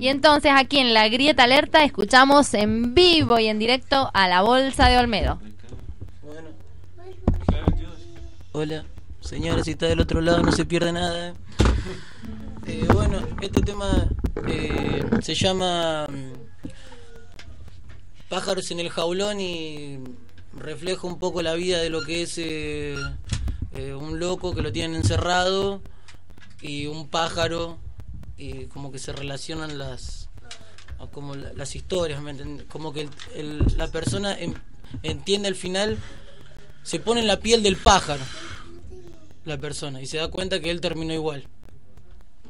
Y entonces aquí en la Grieta Alerta escuchamos en vivo y en directo a la Bolsa de Olmedo. Hola, señora, si está del otro lado no se pierde nada. Eh, bueno, este tema eh, se llama Pájaros en el jaulón y refleja un poco la vida de lo que es eh, eh, un loco que lo tienen encerrado y un pájaro y como que se relacionan las como la- las historias como que el- la persona en- entiende al final se pone en la piel del pájaro la persona y se da cuenta que él terminó igual.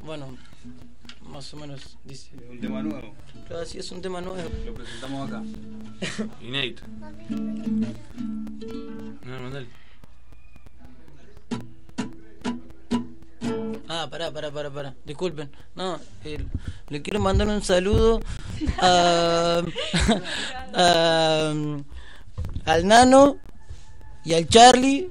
Bueno más o menos dice Un tema nuevo. claro sí es un tema nuevo Lo presentamos acá. Inédito. No, mandale. Ah, pará, pará, pará, pará. Disculpen. No, eh, le quiero mandar un saludo a, a- al Nano y al Charlie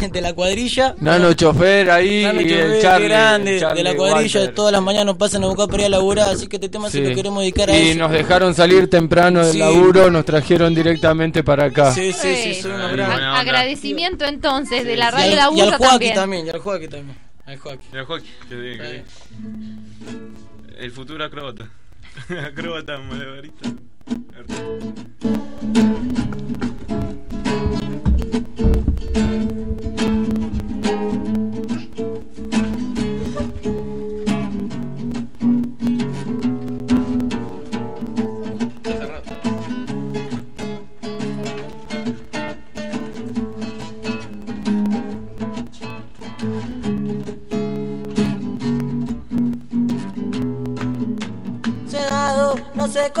de la cuadrilla. Nano chofer ahí Nano y Chofer, el Charlie, grande, el Charlie de la cuadrilla. Walter. Todas las mañanas nos pasan a buscar para ir a laburar, así que este tema se Sí. lo queremos dedicar a Y ellos. nos dejaron salir temprano del Sí. laburo, nos trajeron directamente para acá. Sí, sí, sí, son unos onda. Agradecimiento entonces de la Y radio al, La y al Burra Joaquín también. también, y al Joaquín también. Al Joaquín. Mira, Joaquín. El futuro acróbata. acróbata, malabarista.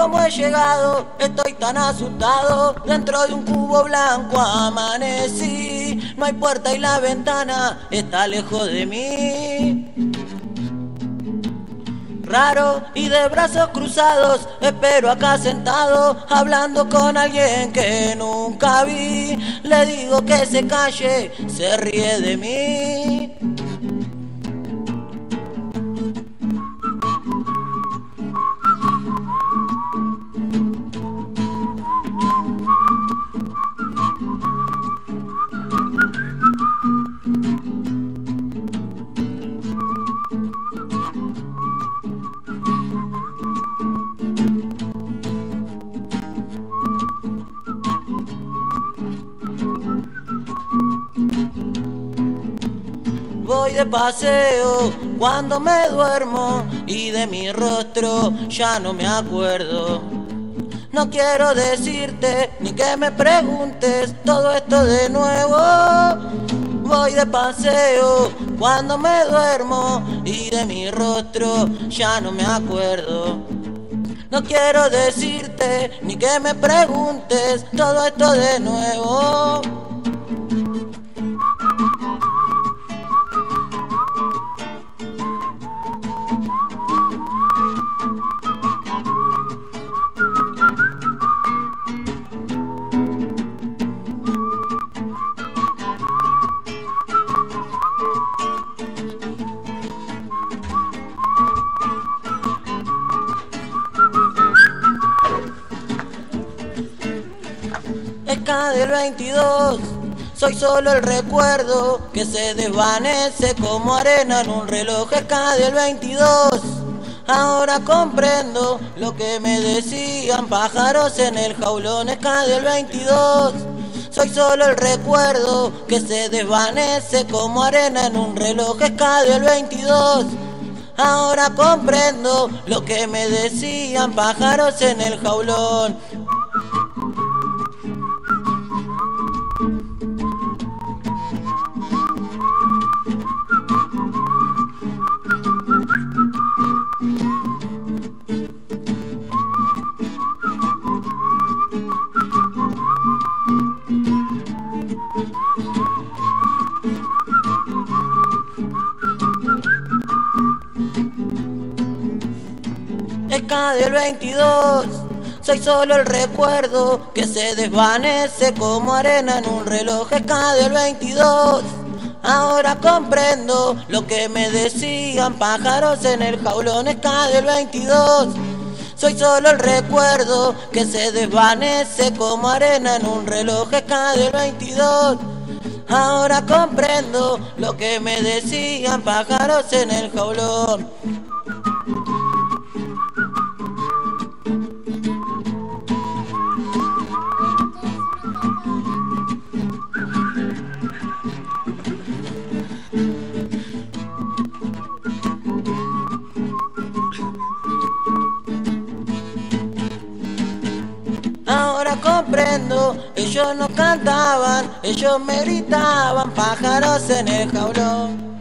Cómo he llegado, estoy tan asustado. Dentro de un cubo blanco amanecí. No hay puerta y la ventana está lejos de mí. Raro y de brazos cruzados, espero acá sentado, hablando con alguien que nunca vi. Le digo que se calle, se ríe de mí. De paseo cuando me duermo y de mi rostro ya no me acuerdo. No quiero decirte ni que me preguntes todo esto de nuevo. Voy de paseo cuando me duermo y de mi rostro ya no me acuerdo. No quiero decirte ni que me preguntes todo esto de nuevo. Del 22, soy solo el recuerdo que se desvanece como arena en un reloj. Es del 22, ahora comprendo lo que me decían pájaros en el jaulón. Es del 22, soy solo el recuerdo que se desvanece como arena en un reloj. Es del 22. Ahora comprendo lo que me decían pájaros en el jaulón. Del 22, soy solo el recuerdo que se desvanece como arena en un reloj K del 22. Ahora comprendo lo que me decían pájaros en el jaulón K del 22. Soy solo el recuerdo que se desvanece como arena en un reloj K del 22. Ahora comprendo lo que me decían pájaros en el jaulón. Ahora comprendo, ellos no cantaban, ellos me gritaban pájaros en el jaulón.